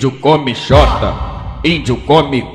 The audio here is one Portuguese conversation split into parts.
Índio come xota, índio come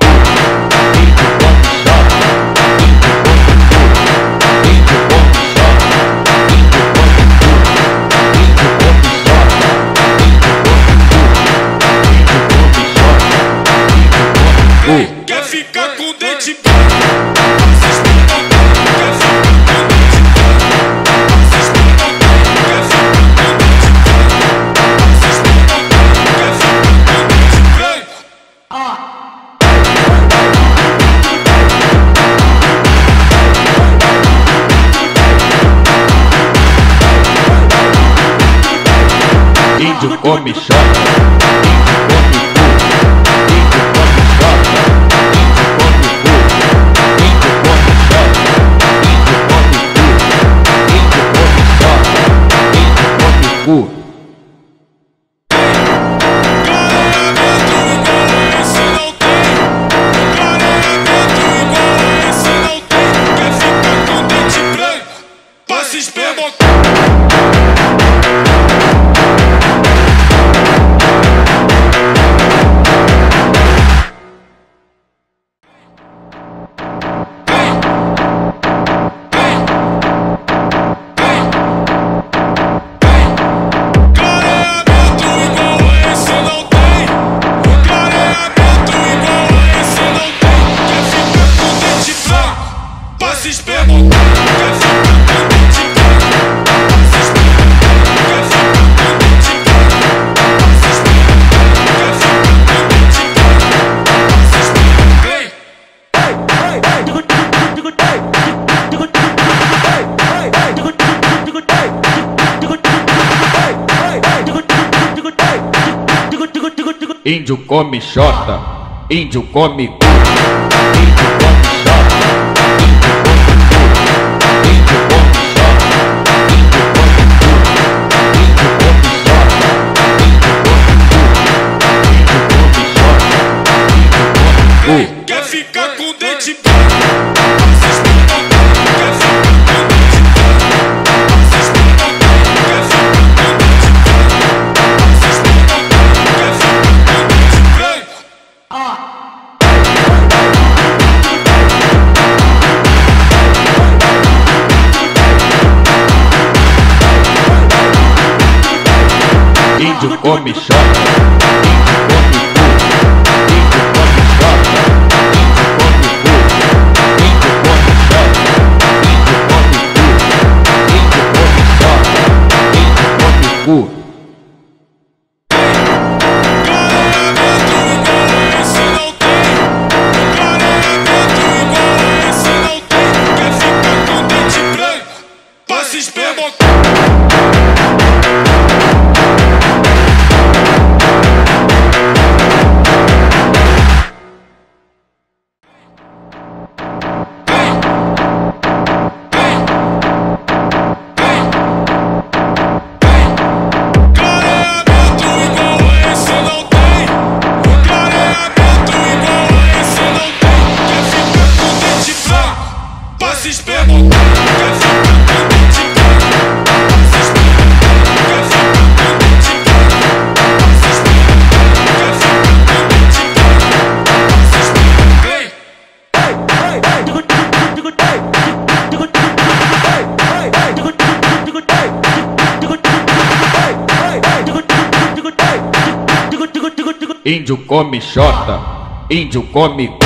shot. Índio come xota, índio come shot. come Jota, índio come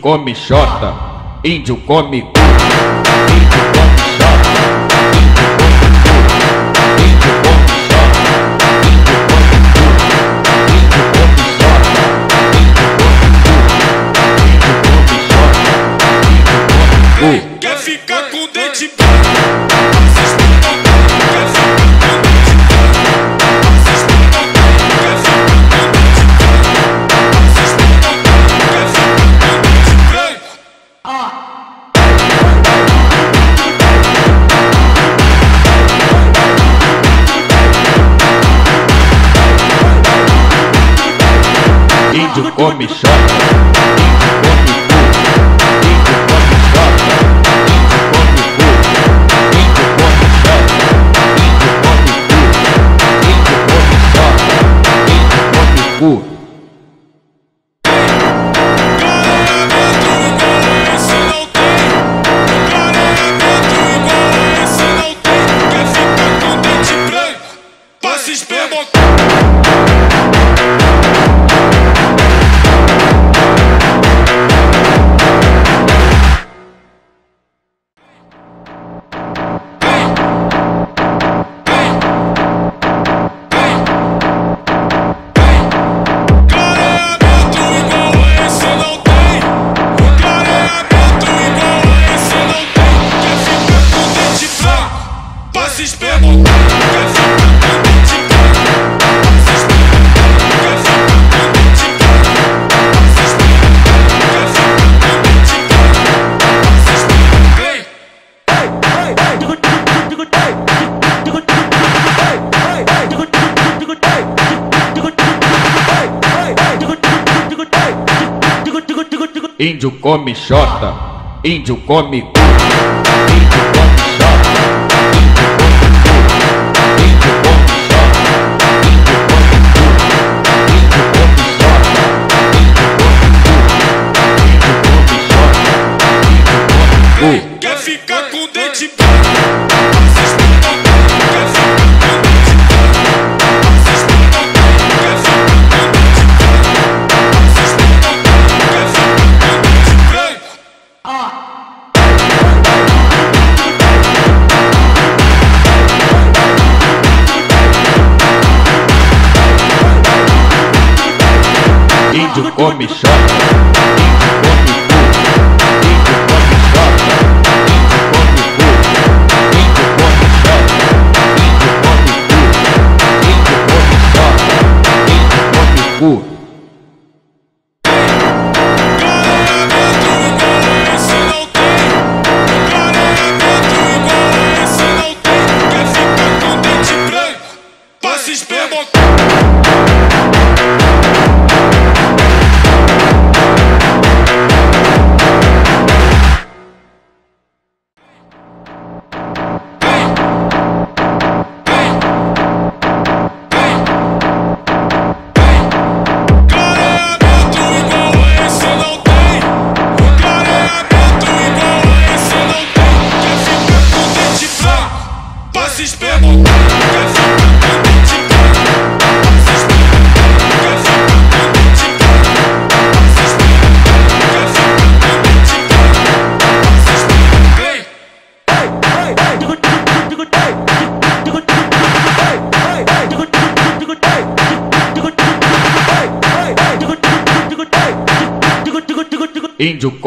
come xota, índio come shot. come Jota, índio come come, chora.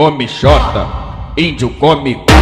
come xota, índio come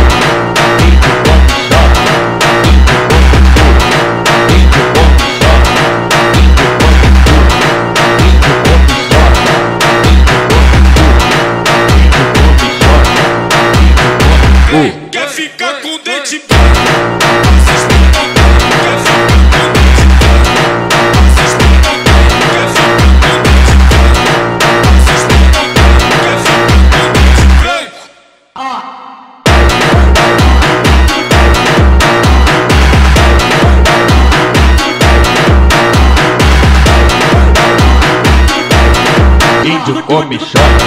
me chama.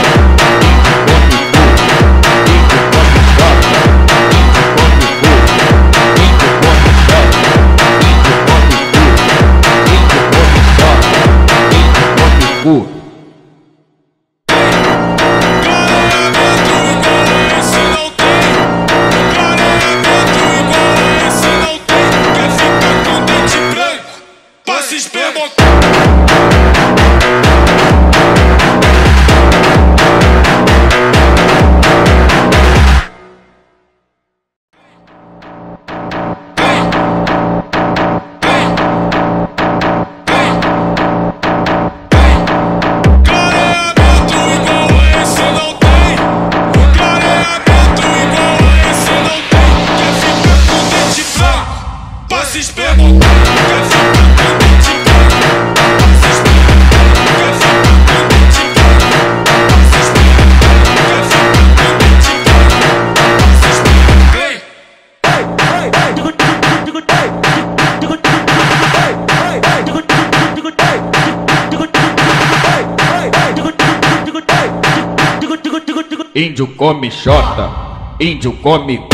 Índio come xota, índio come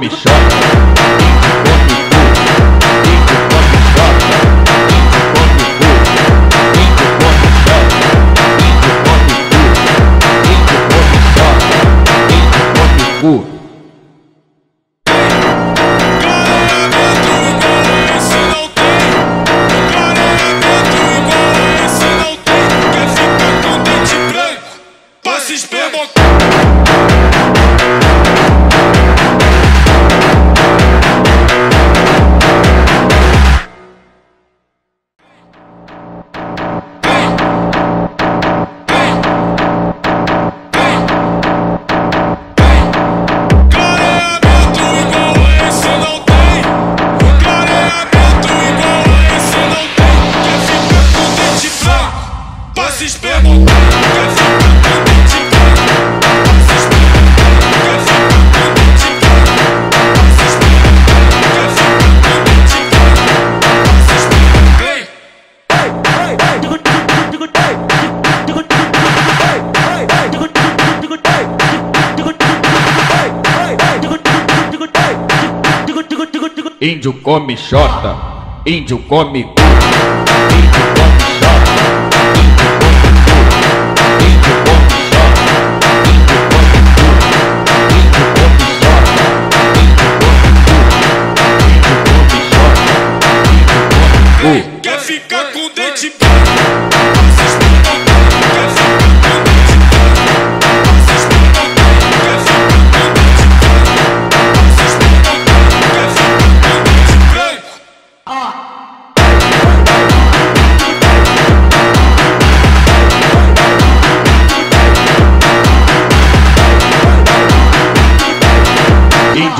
me shot. Índio come xota, índio come. Índio come jota, Índio come, Índio come jota, Índio come, Índio Quer ficar com dente branco? Vocês não quer ficar com dente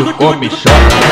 rádio come.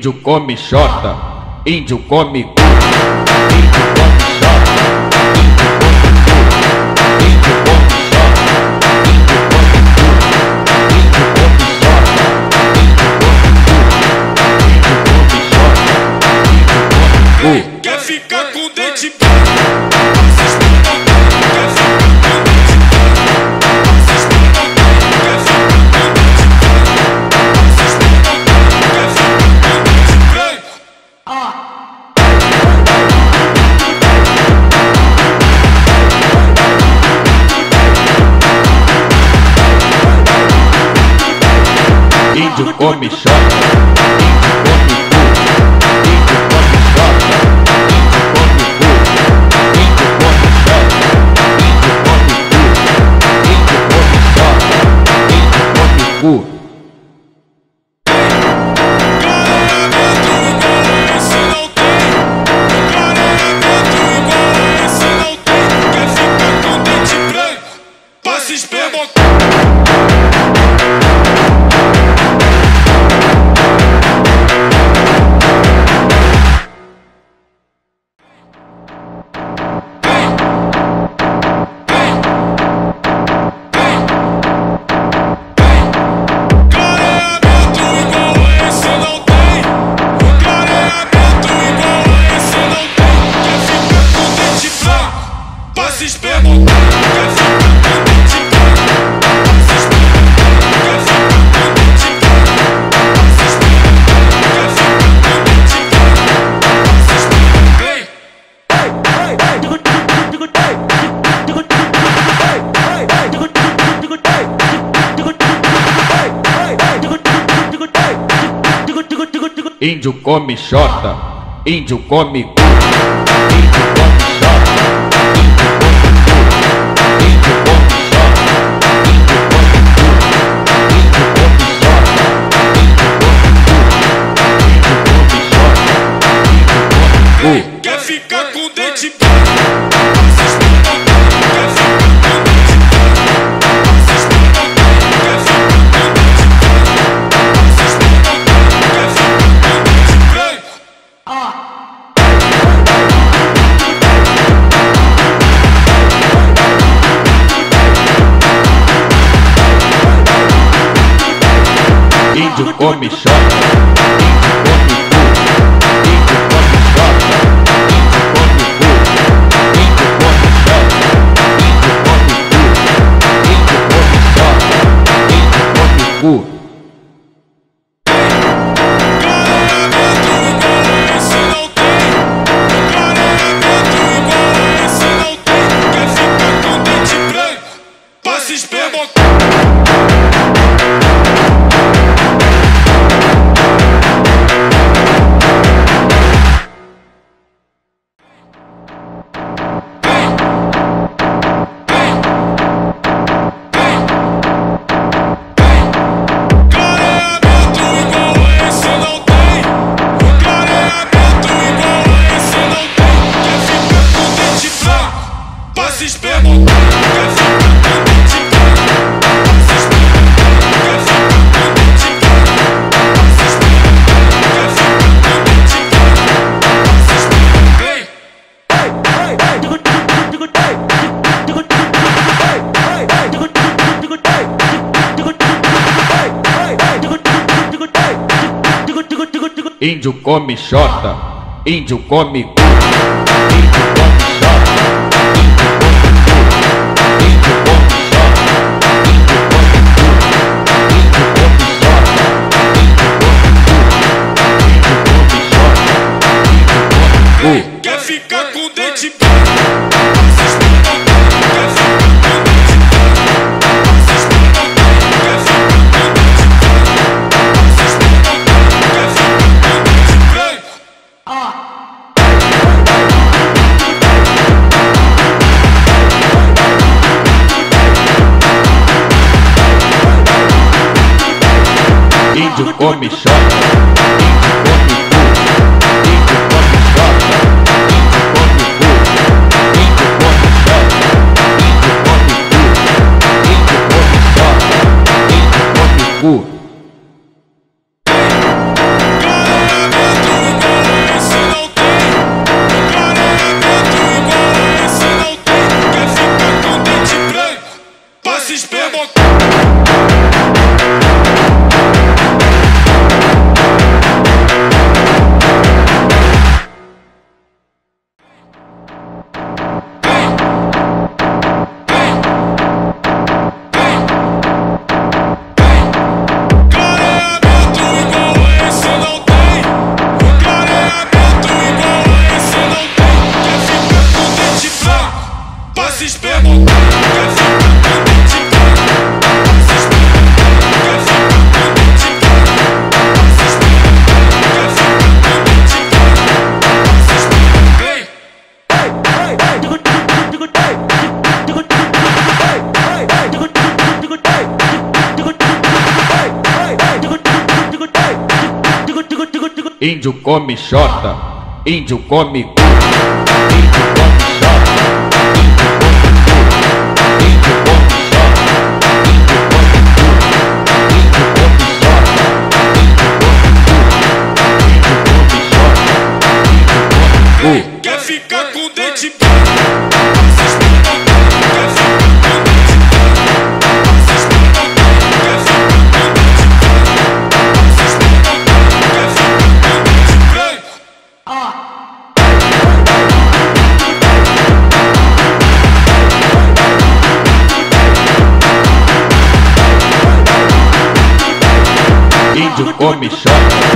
Índio come xota, índio come Índio come xota, índio come me shot. Índio come xota, índio come. Índio come... rádio come choque. Índio come xota, índio come rádio ou me.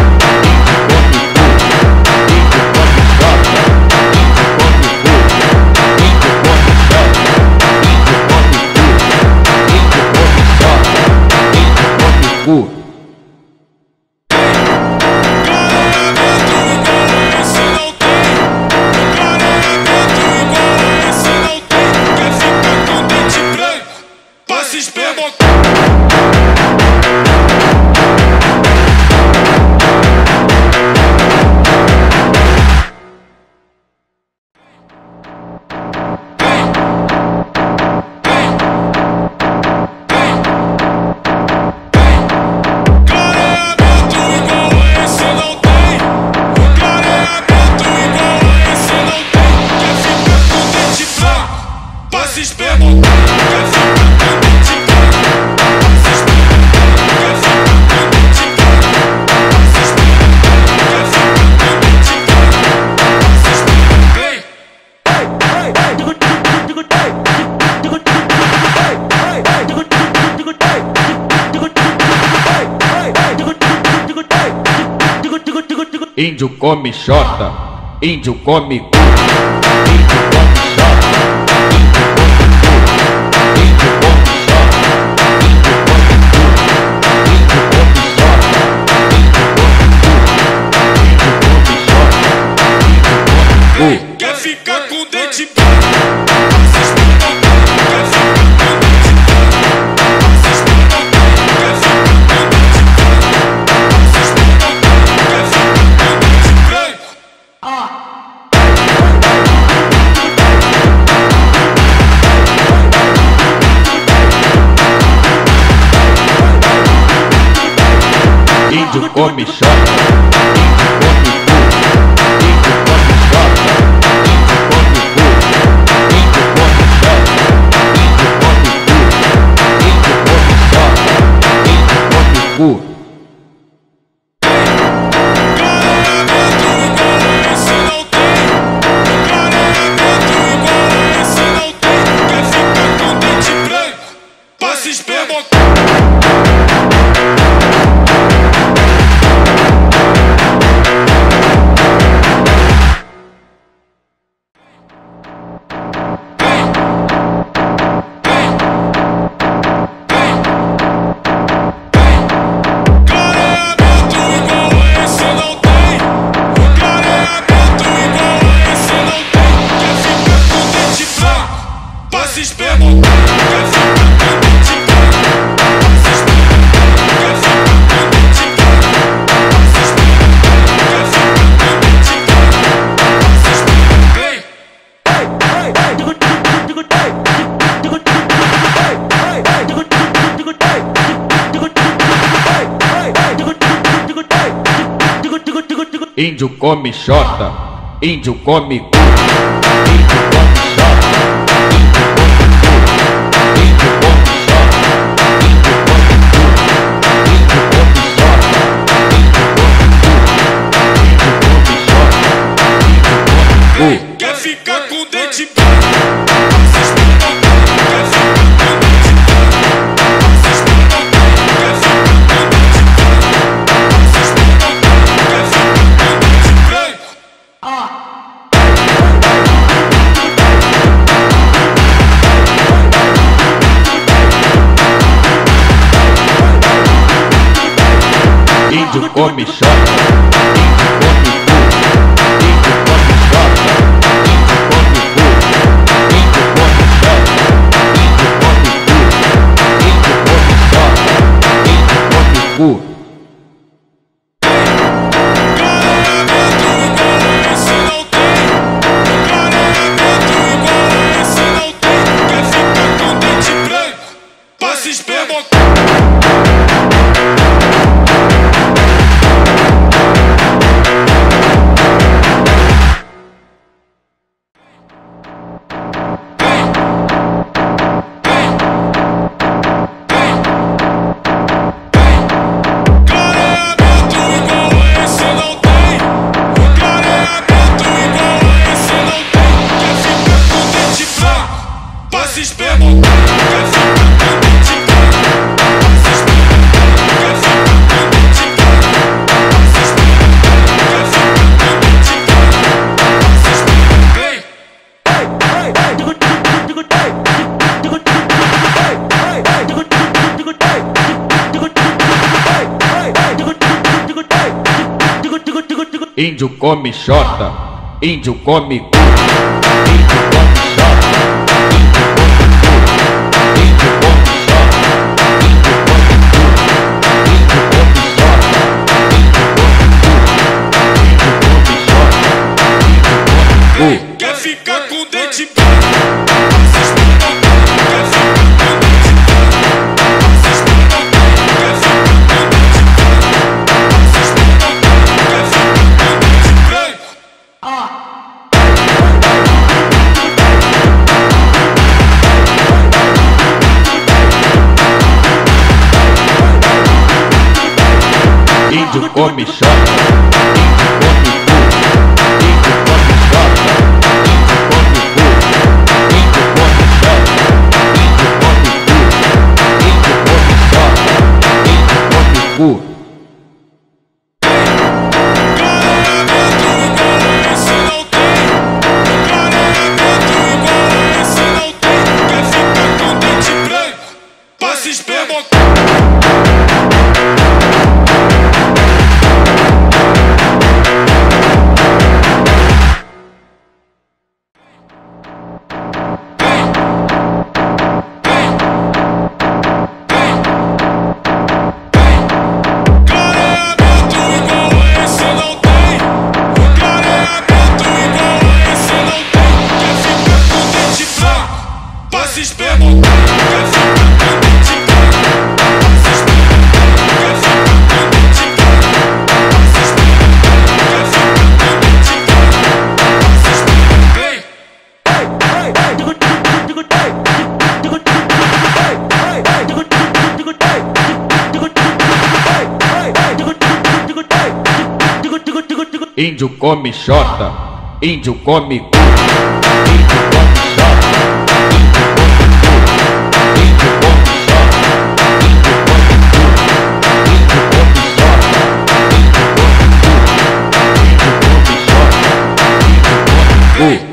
Índio come xota, índio come rádio comichão. se. Índio come xota, índio come ficar com o dente Índio Come Show. Índio come xota, índio come índio come choca, come cu, índio come choca, índio come cu, índio come choca, índio come cu, índio come choca, índio. come xota, índio come. Índio come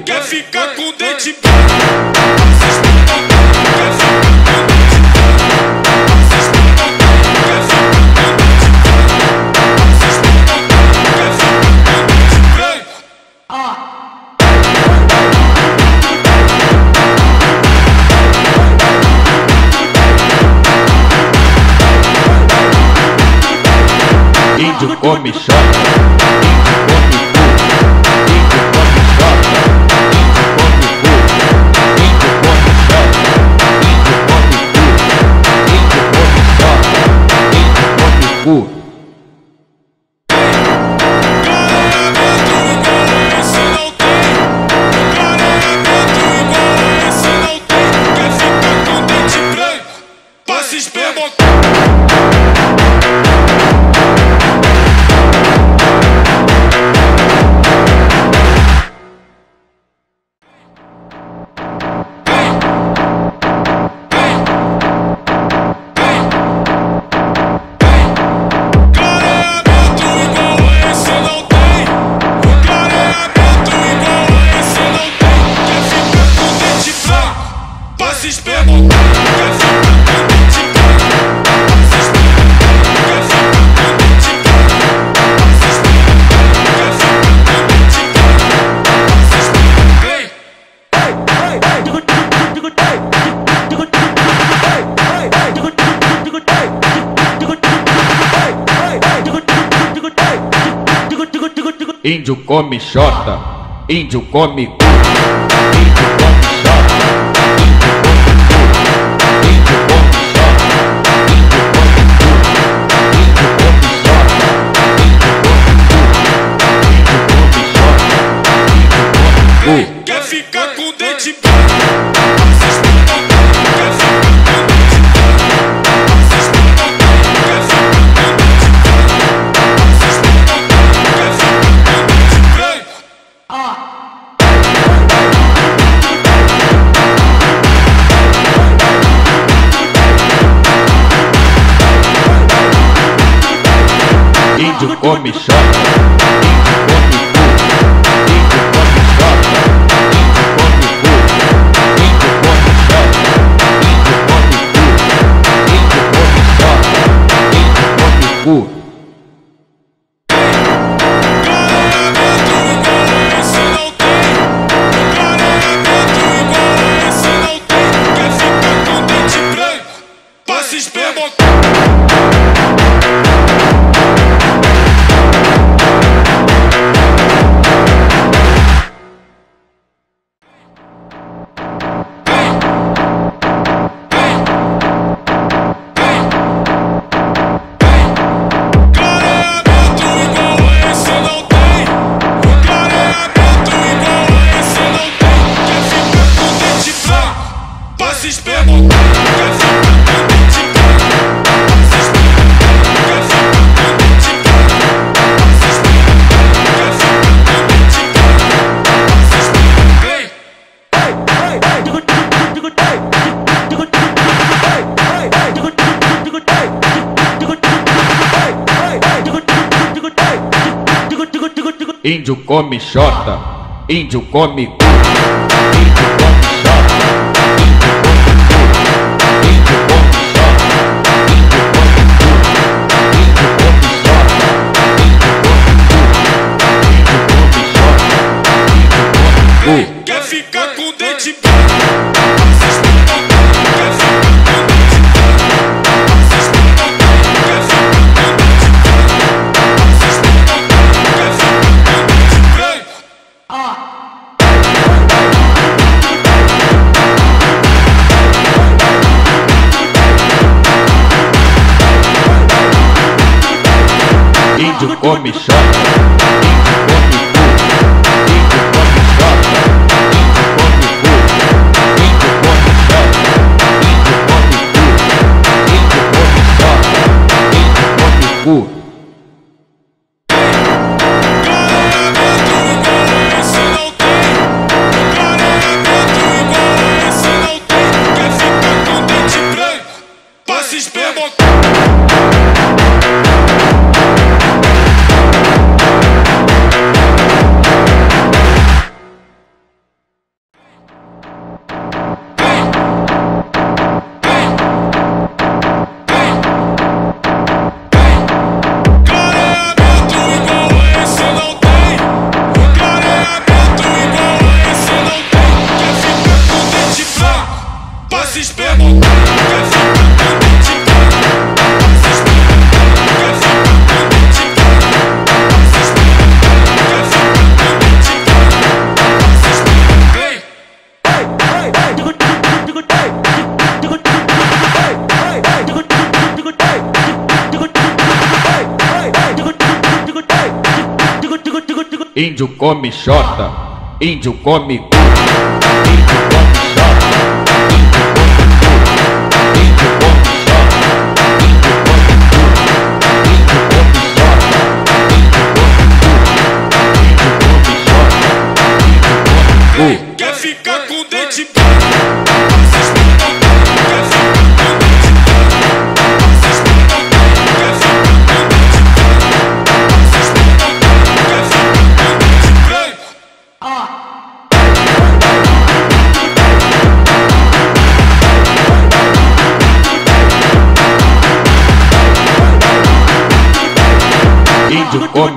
Quer ficar índio rádio Comichão. come xota, índio come rádio Comichão. come xota, índio come Índio come choca, índio. come xota, índio come.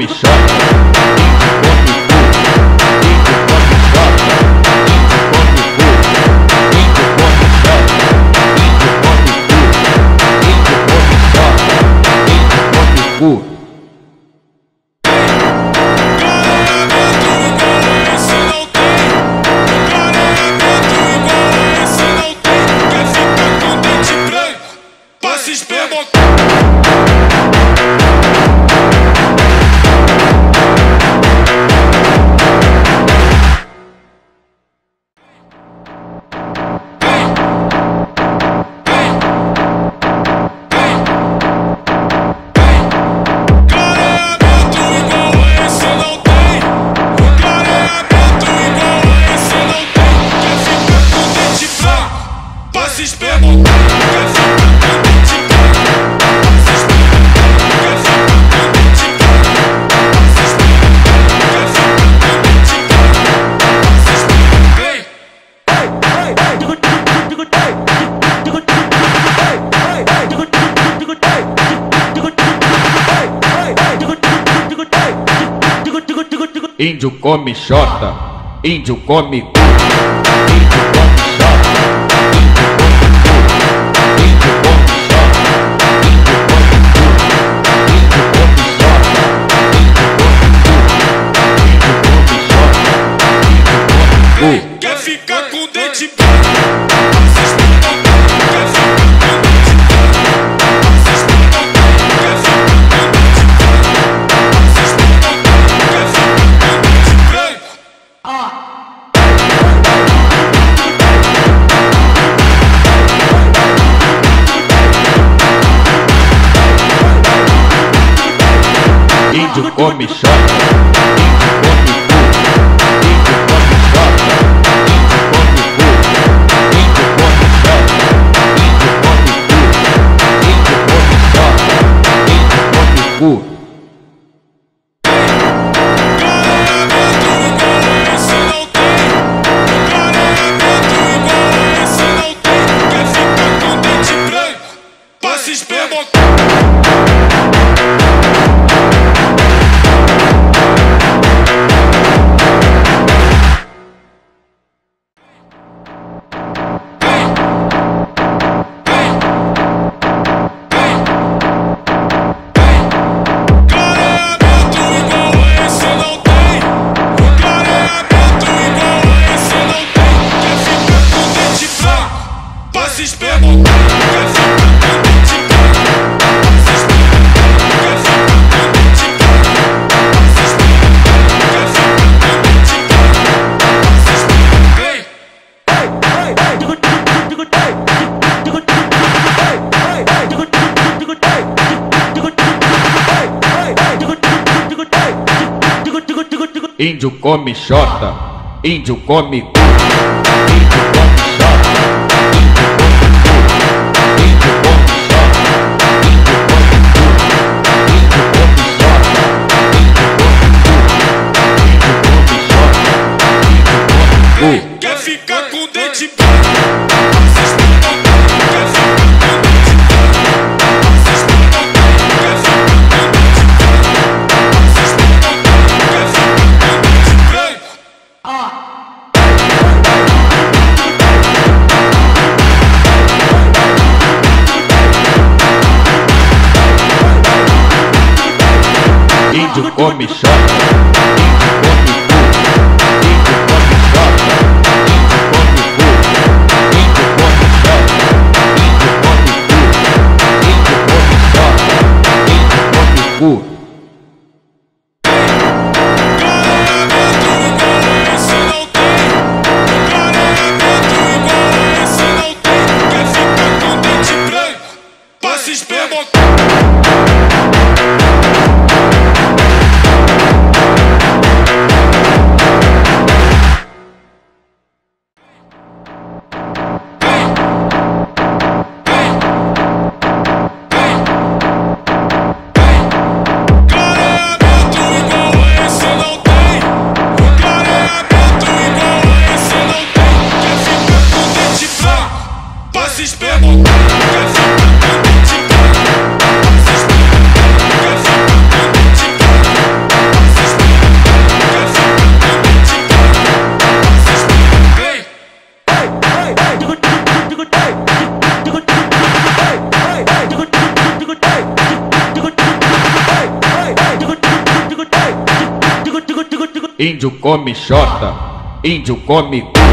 be shot. Jota, índio come do homem chora. Índio come homem chora. Índio come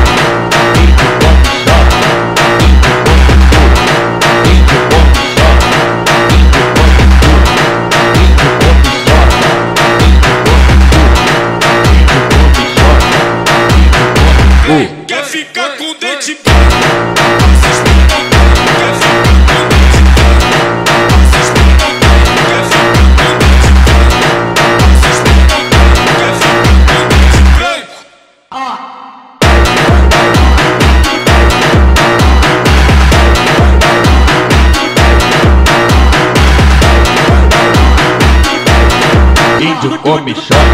come.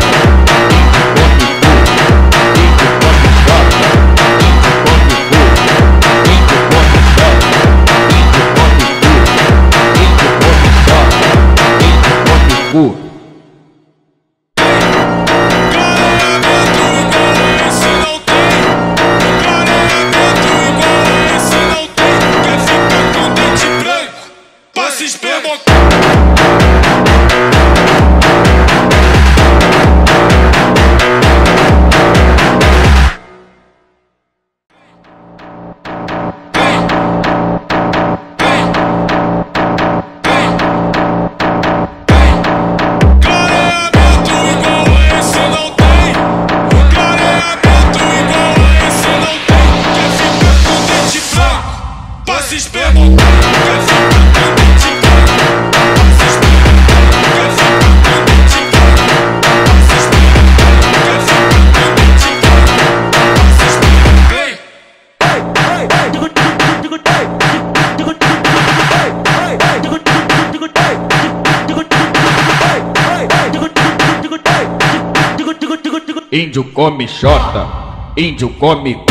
Índio come. Índio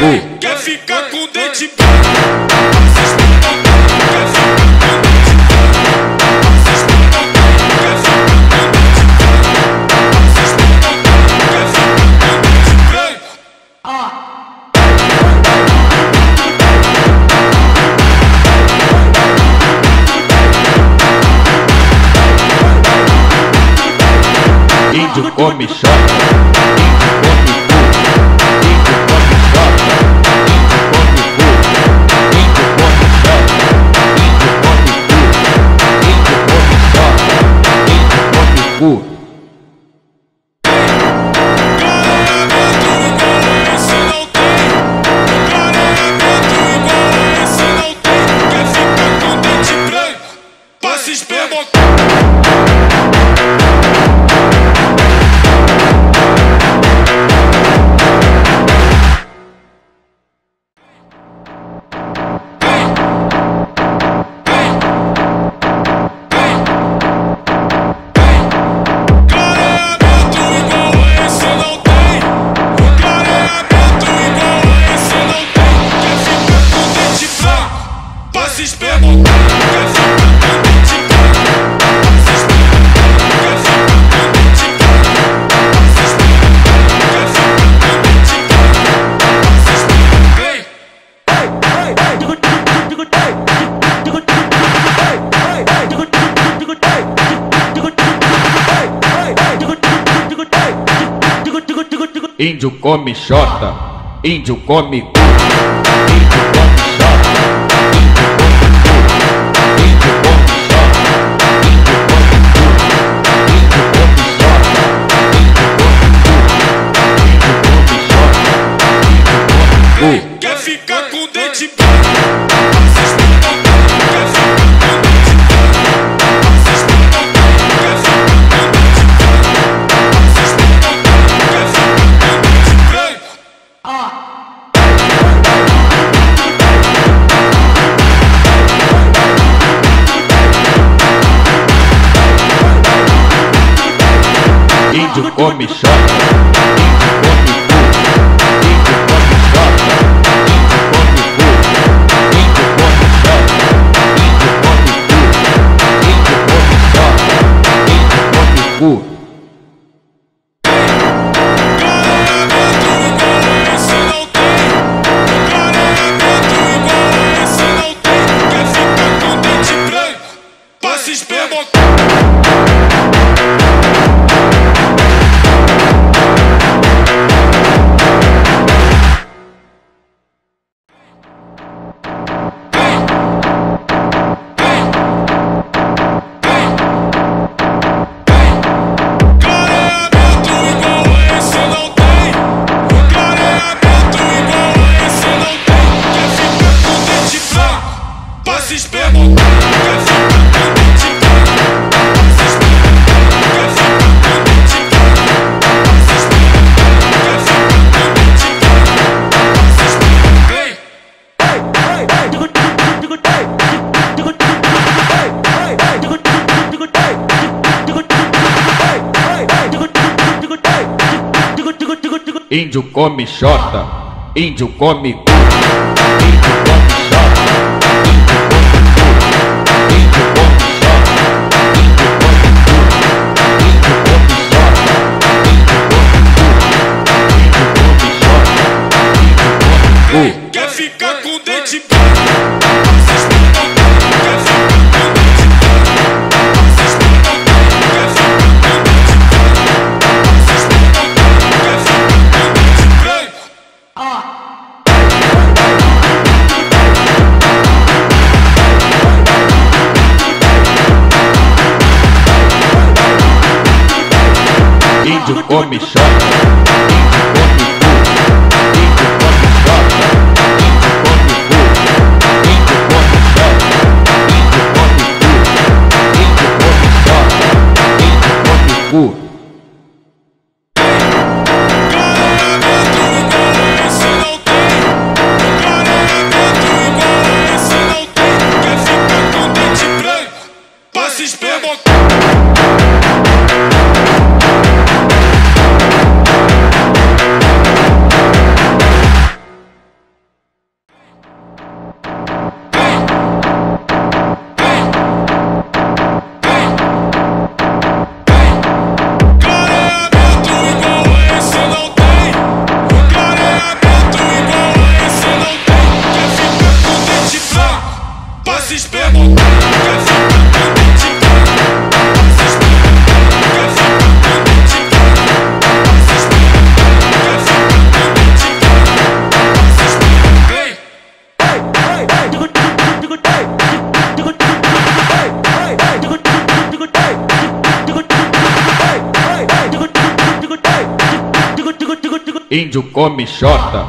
come. Quer ficar com dente branco? Vocês não quer ficar vídeo come. come xota, índio come cu, índio come xota, índio come cu, índio come xota, índio come cu, índio come xota, índio come cu, índio come xota, índio come cu. Quer ficar com dente be. Índio come xota, índio come me shut Índio come xota,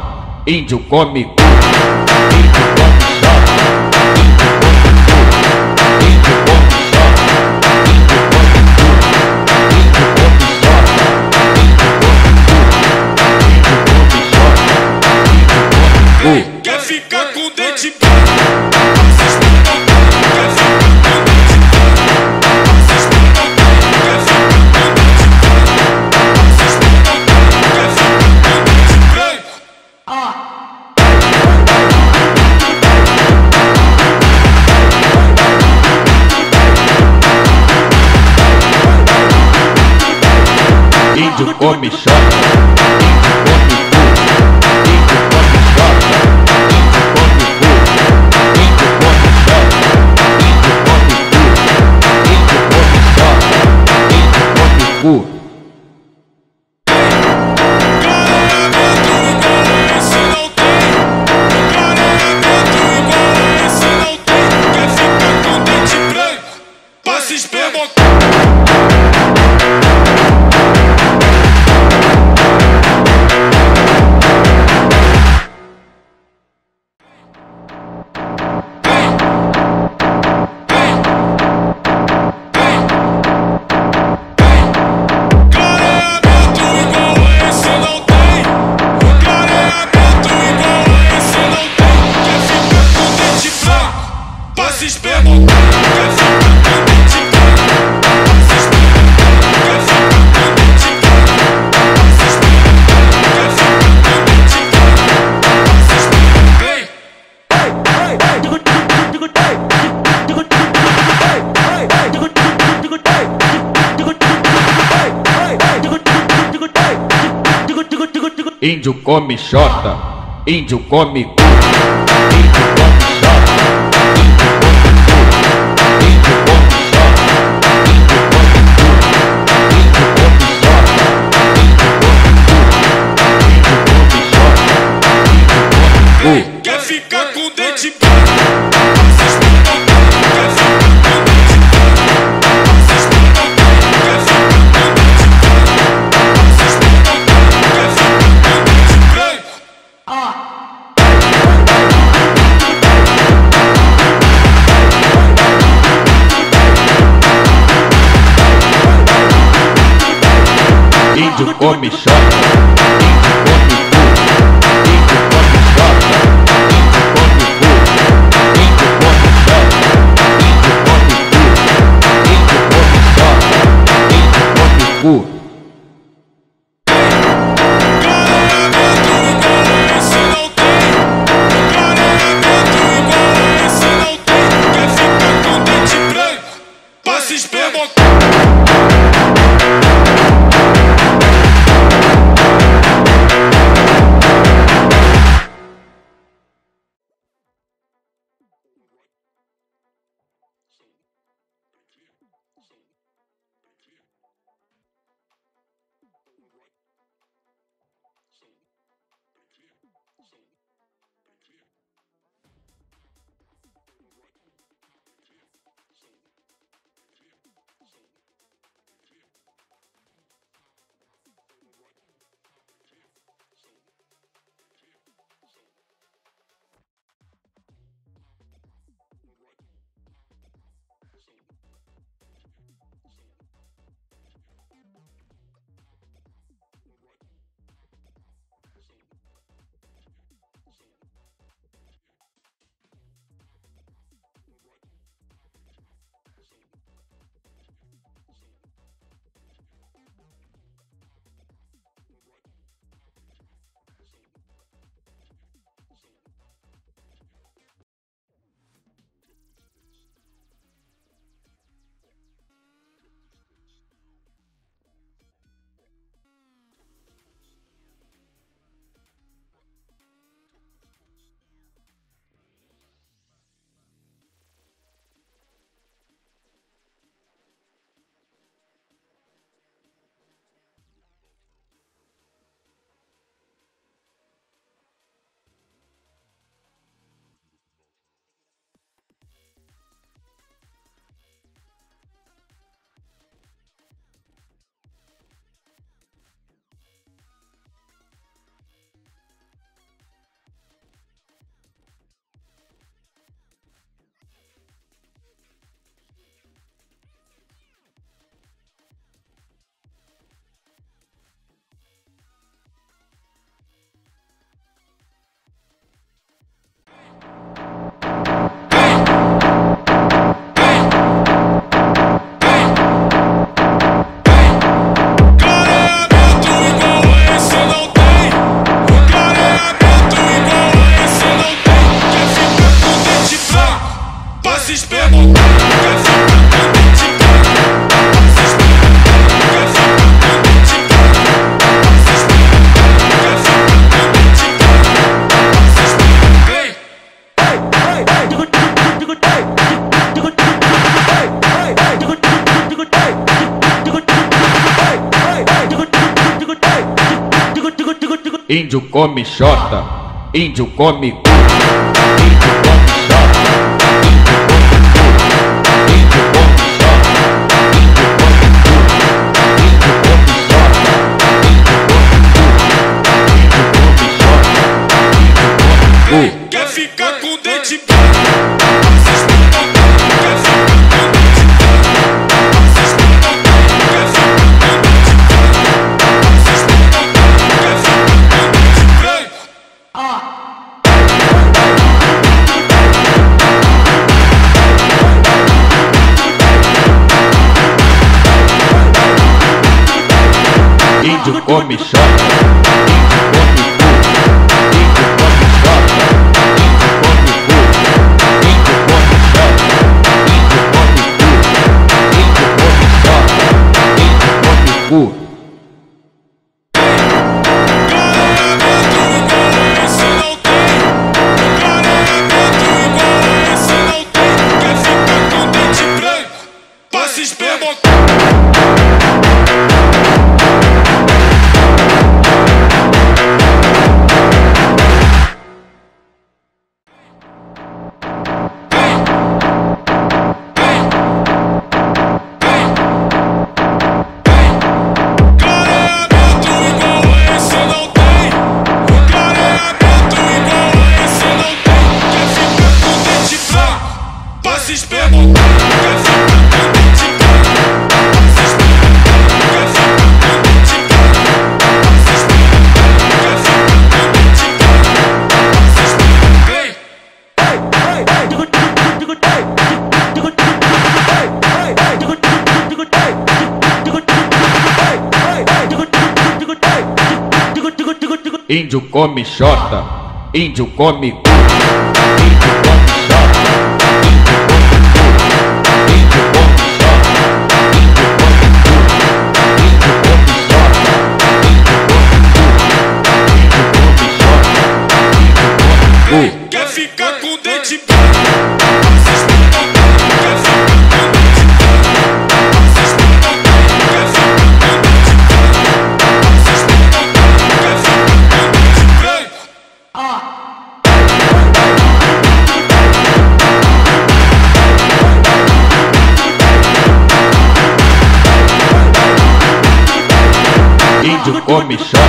índio come Ô, Índio come xota, índio come Me chama se. Índio come xota, índio come come, chama. Índio come xota, índio come come, chora.